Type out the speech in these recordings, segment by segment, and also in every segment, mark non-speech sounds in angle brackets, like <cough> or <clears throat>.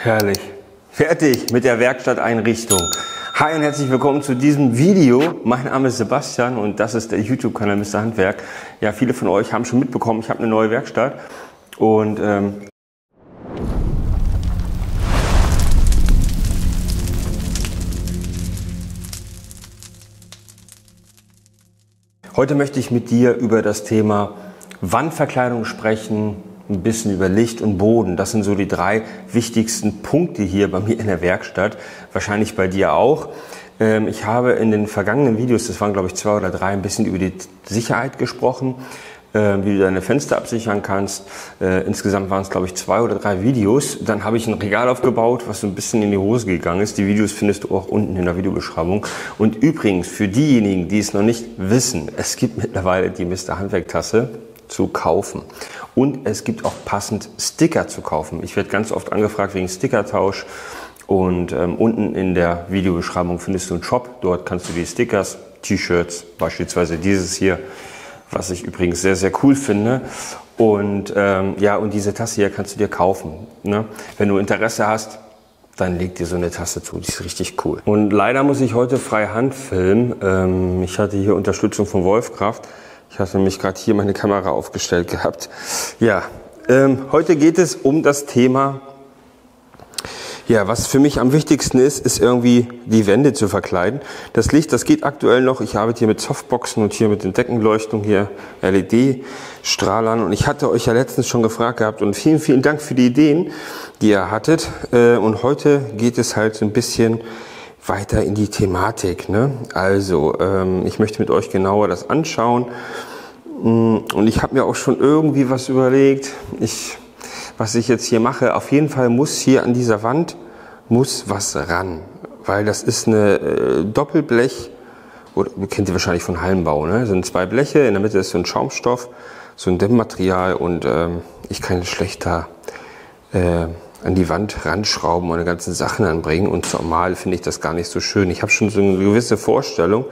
Herrlich. Fertig mit der Werkstatteinrichtung. Hi und herzlich willkommen zu diesem Video. Mein Name ist Sebastian und das ist der YouTube-Kanal Mr. Handwerk. Ja, viele von euch haben schon mitbekommen, ich habe eine neue Werkstatt und ähm, Heute möchte ich mit dir über das Thema Wandverkleidung sprechen, ein bisschen über Licht und Boden. Das sind so die drei wichtigsten Punkte hier bei mir in der Werkstatt. Wahrscheinlich bei dir auch. Ähm, ich habe in den vergangenen Videos, das waren glaube ich zwei oder drei, ein bisschen über die Sicherheit gesprochen, ähm, wie du deine Fenster absichern kannst. Äh, insgesamt waren es glaube ich zwei oder drei Videos. Dann habe ich ein Regal aufgebaut, was so ein bisschen in die Hose gegangen ist. Die Videos findest du auch unten in der Videobeschreibung. Und übrigens, für diejenigen, die es noch nicht wissen, es gibt mittlerweile die Mr. Handwerk Tasse zu kaufen. Und es gibt auch passend Sticker zu kaufen. Ich werde ganz oft angefragt wegen Stickertausch. Und ähm, unten in der Videobeschreibung findest du einen Shop. Dort kannst du die Stickers, T-Shirts, beispielsweise dieses hier, was ich übrigens sehr, sehr cool finde. Und ähm, ja, und diese Tasse hier kannst du dir kaufen. Ne? Wenn du Interesse hast, dann leg dir so eine Tasse zu. Die ist richtig cool. Und leider muss ich heute frei Hand filmen. Ähm, ich hatte hier Unterstützung von Wolfkraft. Ich hatte nämlich gerade hier meine Kamera aufgestellt gehabt. Ja, ähm, heute geht es um das Thema, ja, was für mich am wichtigsten ist, ist irgendwie die Wände zu verkleiden. Das Licht, das geht aktuell noch. Ich arbeite hier mit Softboxen und hier mit den Deckenleuchtungen hier LED-Strahlern. Und ich hatte euch ja letztens schon gefragt gehabt und vielen, vielen Dank für die Ideen, die ihr hattet. Äh, und heute geht es halt so ein bisschen weiter in die Thematik. Ne? Also, ähm, ich möchte mit euch genauer das anschauen. Mm, und ich habe mir auch schon irgendwie was überlegt, ich, was ich jetzt hier mache. Auf jeden Fall muss hier an dieser Wand muss was ran, weil das ist eine äh, Doppelblech, oder kennt ihr wahrscheinlich von Hallenbau, ne? Das sind zwei Bleche, in der Mitte ist so ein Schaumstoff, so ein Dämmmaterial und ähm, ich kann schlechter äh, an die Wand ranschrauben und die ganzen Sachen anbringen. Und normal finde ich das gar nicht so schön. Ich habe schon so eine gewisse Vorstellung.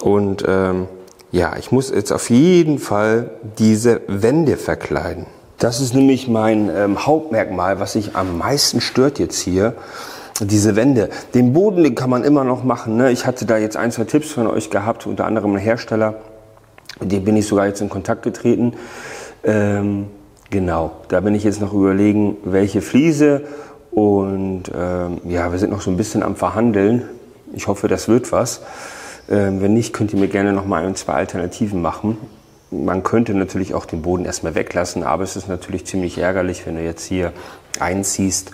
Und ähm, ja, ich muss jetzt auf jeden Fall diese Wände verkleiden. Das ist nämlich mein ähm, Hauptmerkmal, was sich am meisten stört jetzt hier. Diese Wände. Den Boden, den kann man immer noch machen. Ne? Ich hatte da jetzt ein, zwei Tipps von euch gehabt, unter anderem ein Hersteller. Mit dem bin ich sogar jetzt in Kontakt getreten. Ähm, Genau, da bin ich jetzt noch überlegen, welche Fliese und ähm, ja, wir sind noch so ein bisschen am Verhandeln. Ich hoffe, das wird was. Ähm, wenn nicht, könnt ihr mir gerne noch mal ein, zwei Alternativen machen. Man könnte natürlich auch den Boden erstmal weglassen, aber es ist natürlich ziemlich ärgerlich, wenn du jetzt hier einziehst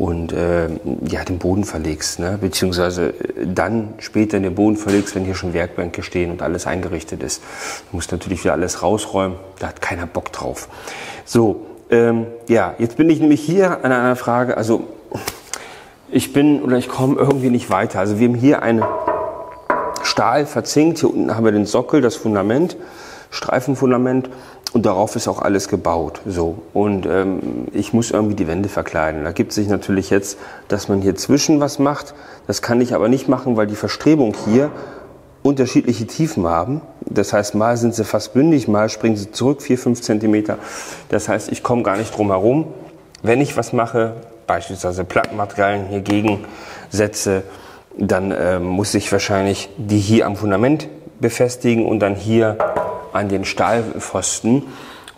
und äh, ja, den Boden verlegst, ne? beziehungsweise äh, dann später den Boden verlegst, wenn hier schon Werkbänke stehen und alles eingerichtet ist. Du musst natürlich wieder alles rausräumen, da hat keiner Bock drauf. So, ähm, ja, jetzt bin ich nämlich hier an einer Frage, also ich bin oder ich komme irgendwie nicht weiter. Also wir haben hier eine Stahl verzinkt, hier unten haben wir den Sockel, das Fundament, Streifenfundament und darauf ist auch alles gebaut. So. Und ähm, ich muss irgendwie die Wände verkleiden. Da gibt sich natürlich jetzt, dass man hier zwischen was macht. Das kann ich aber nicht machen, weil die Verstrebung hier unterschiedliche Tiefen haben. Das heißt, mal sind sie fast bündig, mal springen sie zurück, vier, fünf Zentimeter. Das heißt, ich komme gar nicht drum herum. Wenn ich was mache, beispielsweise Plattenmaterialien hier gegensetze, dann äh, muss ich wahrscheinlich die hier am Fundament befestigen und dann hier an den Stahlpfosten.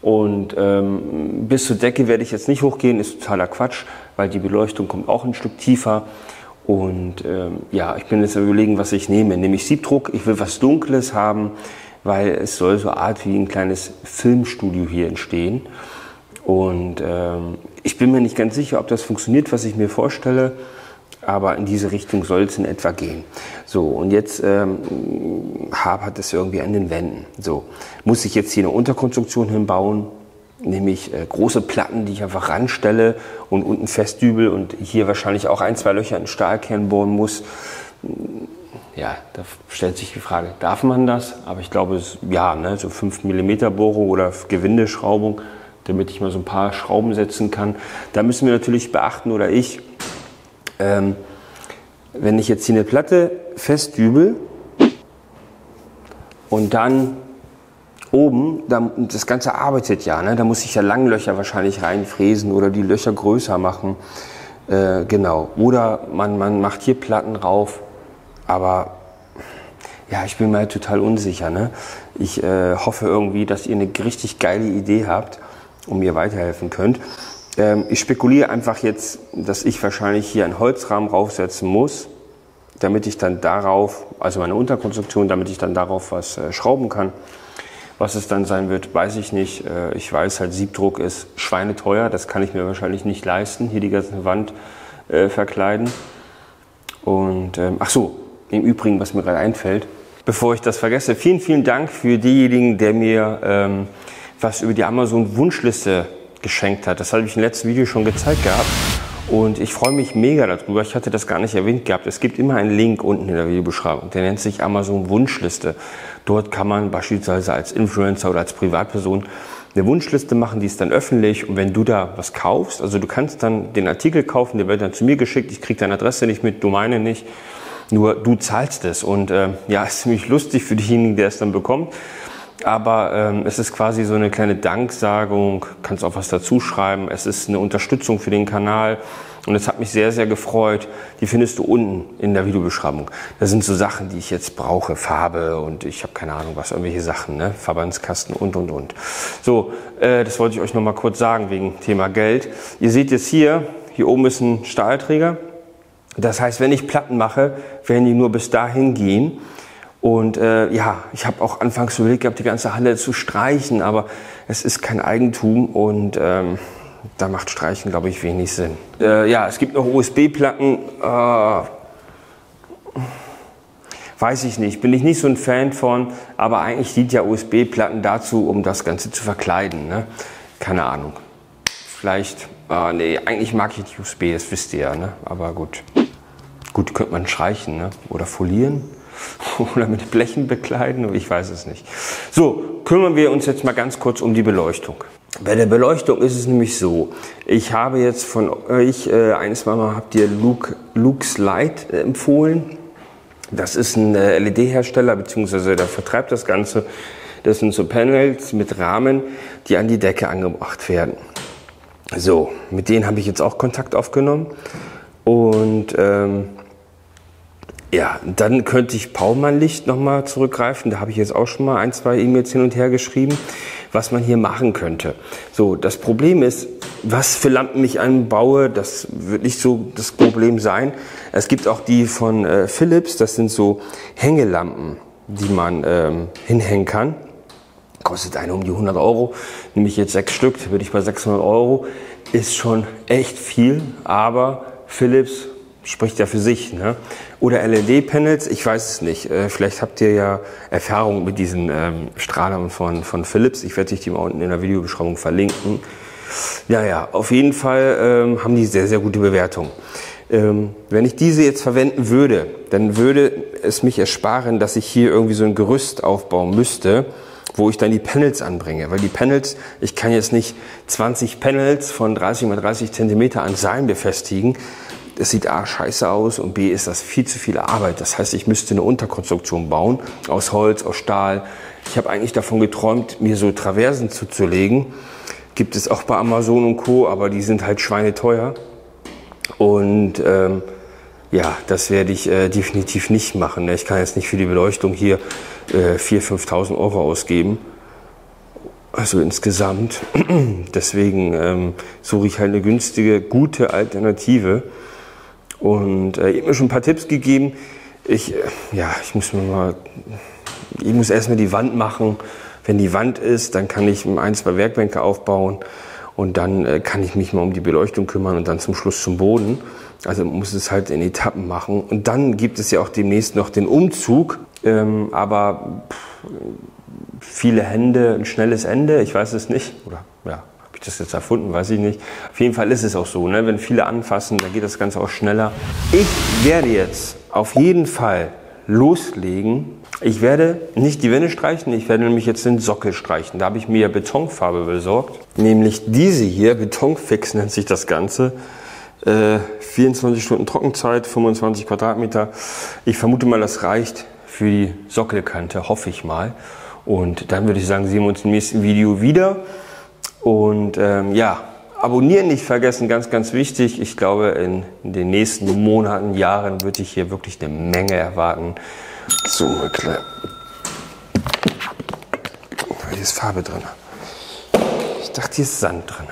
Und ähm, bis zur Decke werde ich jetzt nicht hochgehen, ist totaler Quatsch, weil die Beleuchtung kommt auch ein Stück tiefer. Und ähm, ja, ich bin jetzt überlegen, was ich nehme. Nehme ich Siebdruck, ich will was Dunkles haben, weil es soll so Art wie ein kleines Filmstudio hier entstehen. Und ähm, ich bin mir nicht ganz sicher, ob das funktioniert, was ich mir vorstelle aber in diese Richtung soll es in etwa gehen. So, und jetzt ähm, hapert es irgendwie an den Wänden. So, muss ich jetzt hier eine Unterkonstruktion hinbauen, nämlich äh, große Platten, die ich einfach ranstelle und unten festdübel und hier wahrscheinlich auch ein, zwei Löcher in Stahlkern bohren muss. Ja, da stellt sich die Frage, darf man das? Aber ich glaube, es, ja, ne, so 5 mm Bohrung oder Gewindeschraubung, damit ich mal so ein paar Schrauben setzen kann. Da müssen wir natürlich beachten, oder ich, ähm, wenn ich jetzt hier eine Platte festdübel und dann oben, das Ganze arbeitet ja, ne? da muss ich ja Langlöcher wahrscheinlich reinfräsen oder die Löcher größer machen. Äh, genau. Oder man, man macht hier Platten rauf, aber ja, ich bin mir total unsicher. Ne? Ich äh, hoffe irgendwie, dass ihr eine richtig geile Idee habt und mir weiterhelfen könnt. Ähm, ich spekuliere einfach jetzt, dass ich wahrscheinlich hier einen Holzrahmen raufsetzen muss, damit ich dann darauf, also meine Unterkonstruktion, damit ich dann darauf was äh, schrauben kann. Was es dann sein wird, weiß ich nicht. Äh, ich weiß halt, Siebdruck ist schweineteuer. Das kann ich mir wahrscheinlich nicht leisten, hier die ganze Wand äh, verkleiden. Und ähm, ach so, im Übrigen, was mir gerade einfällt, bevor ich das vergesse, vielen, vielen Dank für diejenigen, der mir ähm, was über die Amazon Wunschliste geschenkt hat. Das habe ich im letzten Video schon gezeigt gehabt. Und ich freue mich mega darüber. Ich hatte das gar nicht erwähnt gehabt. Es gibt immer einen Link unten in der Videobeschreibung. Der nennt sich Amazon Wunschliste. Dort kann man beispielsweise als Influencer oder als Privatperson eine Wunschliste machen, die ist dann öffentlich. Und wenn du da was kaufst, also du kannst dann den Artikel kaufen, der wird dann zu mir geschickt. Ich kriege deine Adresse nicht mit, du meine nicht. Nur du zahlst es. Und äh, ja, <laughs> ist ziemlich lustig für denjenigen, der es dann bekommt. Aber ähm, es ist quasi so eine kleine Danksagung, kannst auch was dazu schreiben. Es ist eine Unterstützung für den Kanal. Und es hat mich sehr, sehr gefreut. Die findest du unten in der Videobeschreibung. Das sind so Sachen, die ich jetzt brauche. Farbe und ich habe keine Ahnung was, irgendwelche Sachen, ne? Verbandskasten und, und, und. So, äh, das wollte ich euch noch mal kurz sagen wegen Thema Geld. Ihr seht jetzt hier, hier oben ist ein Stahlträger. Das heißt, wenn ich Platten mache, werden die nur bis dahin gehen. Und äh, ja, ich habe auch anfangs überlegt gehabt, die ganze Halle zu streichen, aber es ist kein Eigentum und ähm, da macht Streichen, glaube ich, wenig Sinn. Äh, ja, es gibt noch USB-Platten. Äh, weiß ich nicht, bin ich nicht so ein Fan von, aber eigentlich dient ja USB-Platten dazu, um das Ganze zu verkleiden. Ne? Keine Ahnung. Vielleicht, äh, nee, eigentlich mag ich die USB, das wisst ihr ja, ne? aber gut. Gut, könnte man streichen ne? oder folieren. <laughs> oder mit Blechen bekleiden, ich weiß es nicht. So, kümmern wir uns jetzt mal ganz kurz um die Beleuchtung. Bei der Beleuchtung ist es nämlich so, ich habe jetzt von euch, äh, eines Mal habt ihr Luke, Luke's Light äh, empfohlen. Das ist ein äh, LED-Hersteller, beziehungsweise der vertreibt das Ganze. Das sind so Panels mit Rahmen, die an die Decke angebracht werden. So, mit denen habe ich jetzt auch Kontakt aufgenommen. Und ähm, ja, dann könnte ich Paulmann-Licht nochmal zurückgreifen. Da habe ich jetzt auch schon mal ein, zwei E-Mails hin und her geschrieben, was man hier machen könnte. So, das Problem ist, was für Lampen ich anbaue, das wird nicht so das Problem sein. Es gibt auch die von äh, Philips, das sind so Hängelampen, die man ähm, hinhängen kann. Kostet eine um die 100 Euro. Nehme ich jetzt sechs Stück, würde ich bei 600 Euro. Ist schon echt viel, aber Philips spricht ja für sich. Ne? Oder LED-Panels, ich weiß es nicht. Äh, vielleicht habt ihr ja Erfahrung mit diesen ähm, Strahlern von, von Philips. Ich werde dich die mal unten in der Videobeschreibung verlinken. Ja, ja, auf jeden Fall ähm, haben die sehr, sehr gute Bewertung. Ähm, wenn ich diese jetzt verwenden würde, dann würde es mich ersparen, dass ich hier irgendwie so ein Gerüst aufbauen müsste, wo ich dann die Panels anbringe. Weil die Panels, ich kann jetzt nicht 20 Panels von 30 mal 30 Zentimeter an Seilen befestigen, das sieht A scheiße aus und B ist das viel zu viel Arbeit. Das heißt, ich müsste eine Unterkonstruktion bauen aus Holz, aus Stahl. Ich habe eigentlich davon geträumt, mir so Traversen zuzulegen. Gibt es auch bei Amazon und Co., aber die sind halt schweineteuer. Und ähm, ja, das werde ich äh, definitiv nicht machen. Ich kann jetzt nicht für die Beleuchtung hier äh, 4.000, 5.000 Euro ausgeben. Also insgesamt. <clears throat> Deswegen ähm, suche ich halt eine günstige, gute Alternative. Und äh, ich habe mir schon ein paar Tipps gegeben. Ich, äh, ja, ich muss mir mal, ich muss erstmal die Wand machen. Wenn die Wand ist, dann kann ich ein, zwei Werkbänke aufbauen und dann äh, kann ich mich mal um die Beleuchtung kümmern und dann zum Schluss zum Boden. Also muss es halt in Etappen machen. Und dann gibt es ja auch demnächst noch den Umzug. Ähm, aber pff, viele Hände, ein schnelles Ende, ich weiß es nicht. Oder ja, ich das jetzt erfunden, weiß ich nicht. Auf jeden Fall ist es auch so, ne? wenn viele anfassen, dann geht das Ganze auch schneller. Ich werde jetzt auf jeden Fall loslegen. Ich werde nicht die Wände streichen, ich werde nämlich jetzt den Sockel streichen. Da habe ich mir Betonfarbe besorgt, nämlich diese hier, Betonfix nennt sich das Ganze. Äh, 24 Stunden Trockenzeit, 25 Quadratmeter. Ich vermute mal, das reicht für die Sockelkante, hoffe ich mal. Und dann würde ich sagen, sehen wir uns im nächsten Video wieder. Und ähm, ja, Abonnieren nicht vergessen, ganz, ganz wichtig. Ich glaube, in, in den nächsten Monaten, Jahren wird dich hier wirklich eine Menge erwarten. So, klar. Hier ist Farbe drin. Ich dachte, hier ist Sand drin.